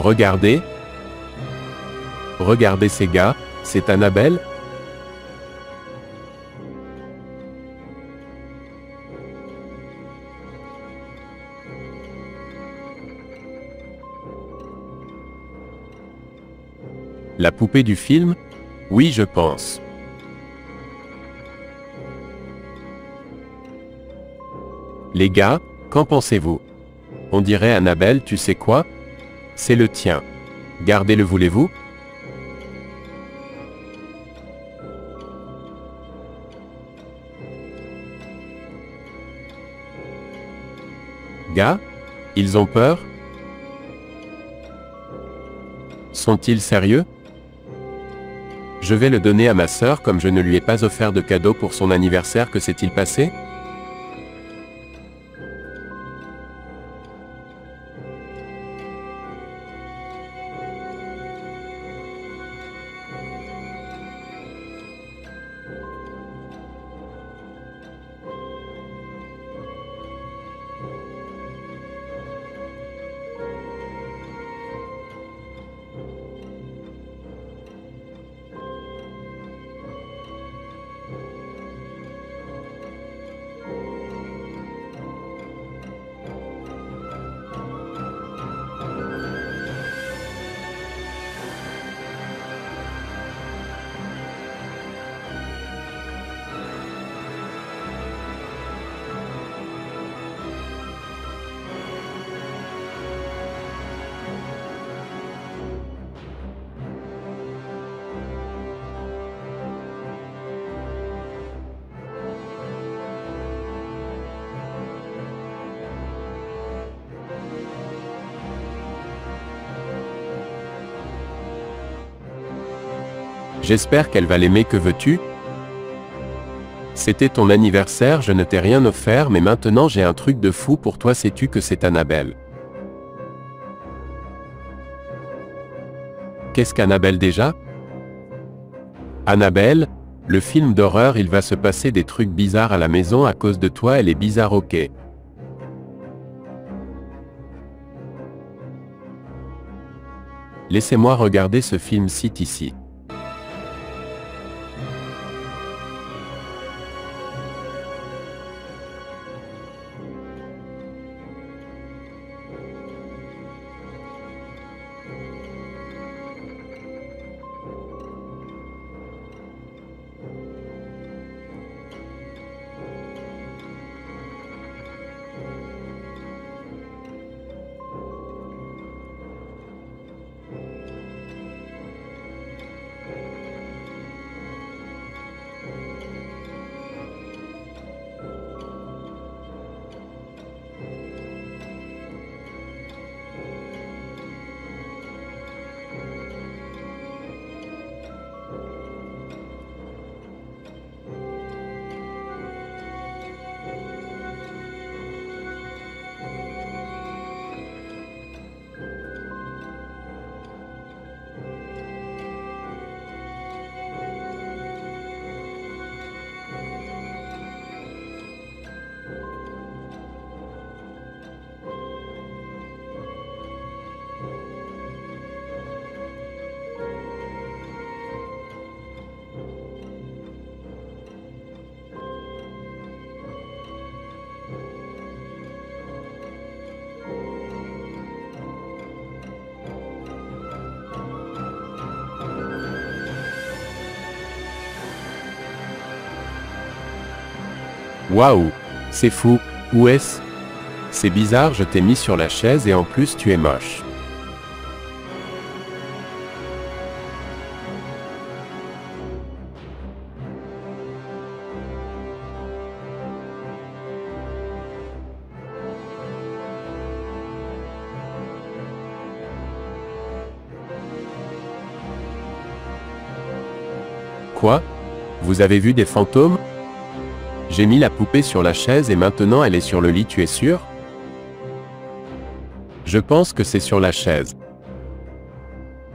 Regardez. Regardez ces gars, c'est Annabelle. La poupée du film? Oui, je pense. Les gars, qu'en pensez-vous? On dirait Annabelle, tu sais quoi? C'est le tien. Gardez-le, voulez-vous? Gars Ils ont peur? Sont-ils sérieux? Je vais le donner à ma sœur comme je ne lui ai pas offert de cadeau pour son anniversaire, que s'est-il passé? J'espère qu'elle va l'aimer, que veux-tu? C'était ton anniversaire, je ne t'ai rien offert, mais maintenant j'ai un truc de fou pour toi, sais-tu que c'est Annabelle? Qu'est-ce qu'Annabelle déjà? Annabelle, le film d'horreur, il va se passer des trucs bizarres à la maison à cause de toi, elle est bizarre, ok. Laissez-moi regarder ce film site ici. Waouh C'est fou, où est-ce? C'est bizarre, je t'ai mis sur la chaise et en plus tu es moche. Quoi? Vous avez vu des fantômes? J'ai mis la poupée sur la chaise et maintenant elle est sur le lit, tu es sûr? Je pense que c'est sur la chaise.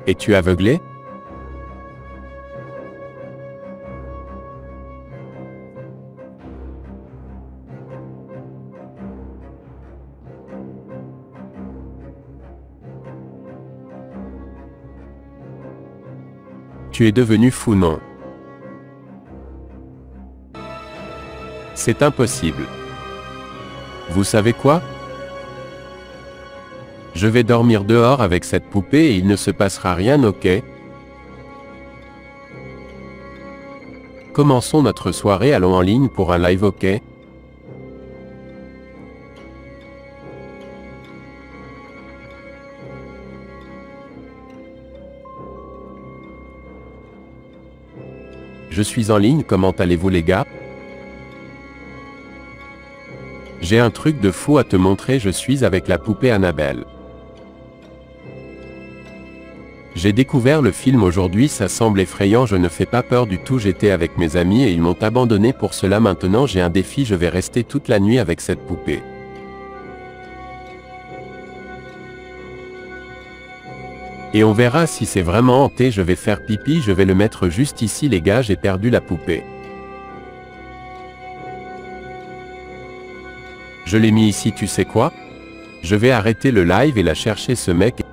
Es-tu aveuglé? Tu es devenu fou, non? C'est impossible. Vous savez quoi? Je vais dormir dehors avec cette poupée et il ne se passera rien, ok? Commençons notre soirée, allons en ligne pour un live, ok? Je suis en ligne, comment allez-vous les gars? J'ai un truc de fou à te montrer, je suis avec la poupée Annabelle. J'ai découvert le film aujourd'hui, ça semble effrayant, je ne fais pas peur du tout, j'étais avec mes amis et ils m'ont abandonné pour cela, maintenant j'ai un défi, je vais rester toute la nuit avec cette poupée. Et on verra si c'est vraiment hanté, je vais faire pipi, je vais le mettre juste ici les gars, j'ai perdu la poupée. Je l'ai mis ici, tu sais quoi? Je vais arrêter le live et la chercher ce mec.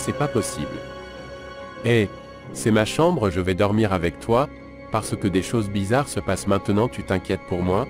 C'est pas possible. Eh, c'est ma chambre, je vais dormir avec toi, parce que des choses bizarres se passent maintenant, tu t'inquiètes pour moi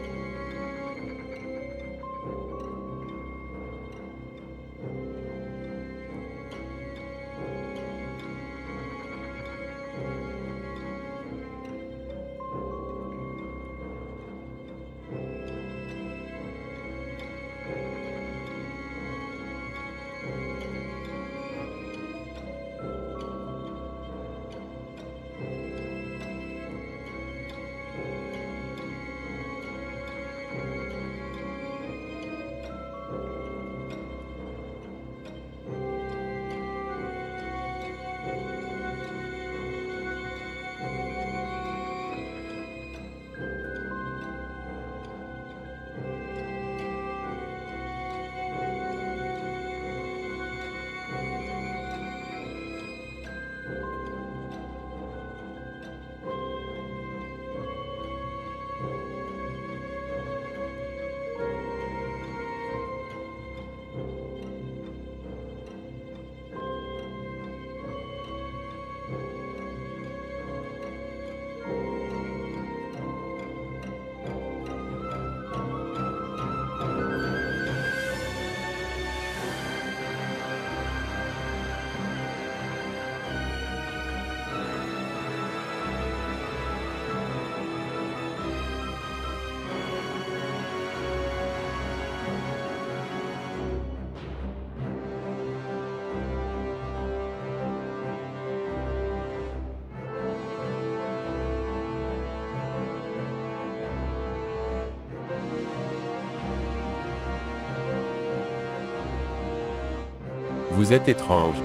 Vous êtes étrange.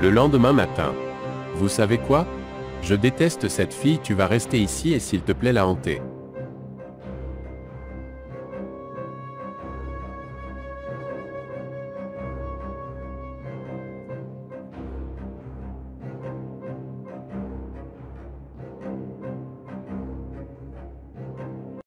Le lendemain matin. Vous savez quoi? Je déteste cette fille, tu vas rester ici et s'il te plaît la hanter.